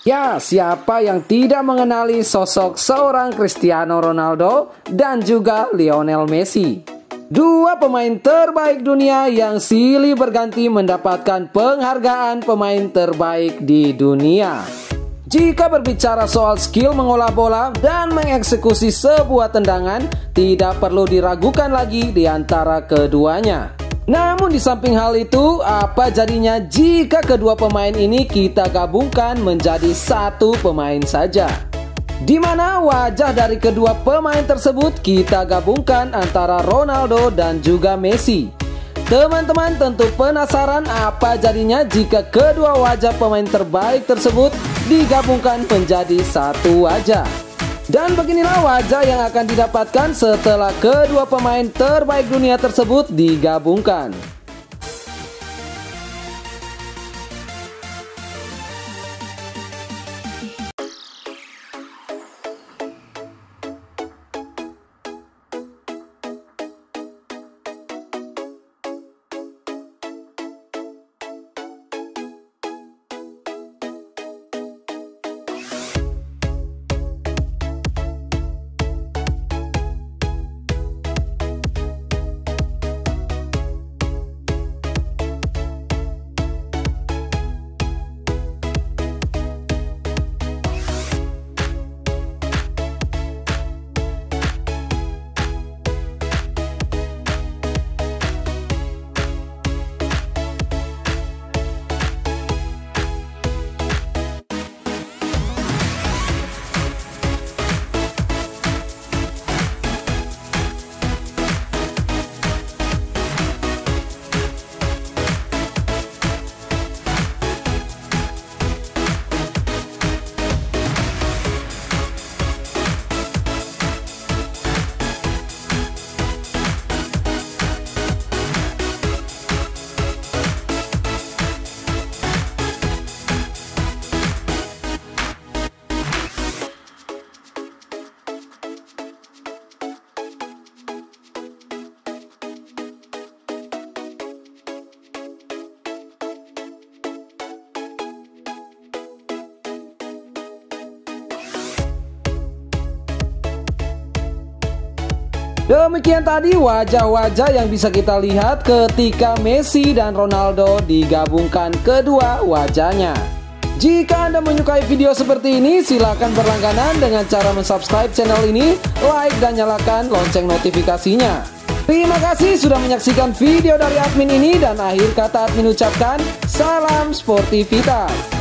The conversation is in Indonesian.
Ya, siapa yang tidak mengenali sosok seorang Cristiano Ronaldo dan juga Lionel Messi? Dua pemain terbaik dunia yang silih berganti mendapatkan penghargaan pemain terbaik di dunia. Jika berbicara soal skill mengolah bola dan mengeksekusi sebuah tendangan, tidak perlu diragukan lagi di antara keduanya. Namun di samping hal itu, apa jadinya jika kedua pemain ini kita gabungkan menjadi satu pemain saja? Di mana wajah dari kedua pemain tersebut kita gabungkan antara Ronaldo dan juga Messi. Teman-teman tentu penasaran apa jadinya jika kedua wajah pemain terbaik tersebut digabungkan menjadi satu wajah. Dan beginilah wajah yang akan didapatkan setelah kedua pemain terbaik dunia tersebut digabungkan. Demikian tadi wajah-wajah yang bisa kita lihat ketika Messi dan Ronaldo digabungkan kedua wajahnya. Jika Anda menyukai video seperti ini, silakan berlangganan dengan cara mensubscribe channel ini, like dan nyalakan lonceng notifikasinya. Terima kasih sudah menyaksikan video dari admin ini dan akhir kata admin ucapkan salam sportivitas.